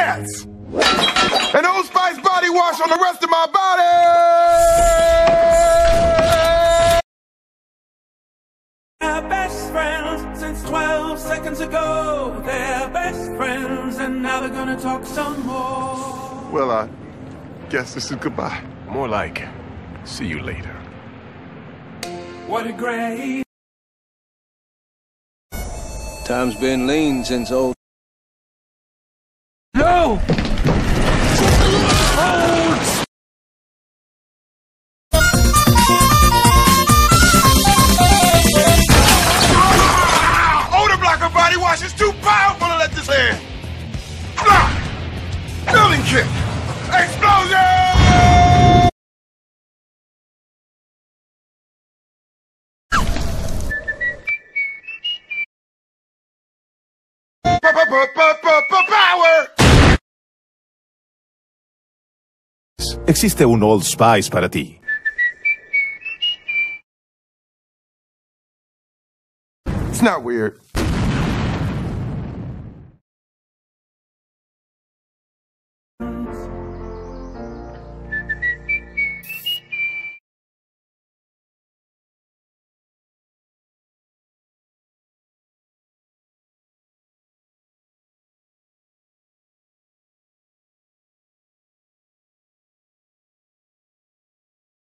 Yes! An Old Spice body wash on the rest of my body! They're best friends since 12 seconds ago. They're best friends, and now they're gonna talk some more. Well, I guess this is goodbye. More like, see you later. What a great. Time's been lean since old. No! Odor blocker body wash is too powerful to let this in. Ah! Building kit. Explosion! Power! Existe un Old Spice para ti. It's not weird.